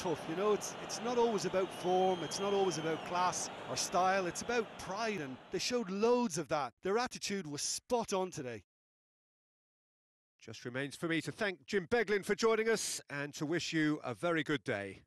tough. You know, it's it's not always about form, it's not always about class or style, it's about pride, and they showed loads of that. Their attitude was spot on today. Just remains for me to thank Jim Beglin for joining us and to wish you a very good day.